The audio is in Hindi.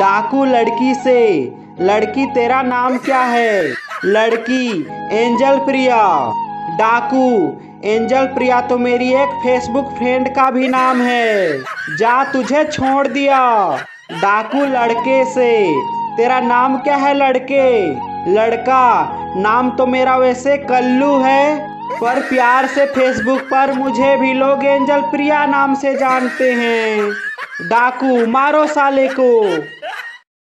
डाकू लड़की से। लड़की, तेरा नाम क्या है? लड़की, एंजल प्रिया। डाकू, एंजल प्रिया तो मेरी एक फेसबुक फ्रेंड का भी नाम है। जा तुझे छोड़ दिया। डाकू लड़के से। तेरा नाम क्या है लड़के? लड़का, नाम तो मेरा वैसे कल्लू है, पर प्यार से फेसबुक पर मुझे भी लोग एंजल प्रिया नाम से जानते हैं। डाकू, मारो साले को।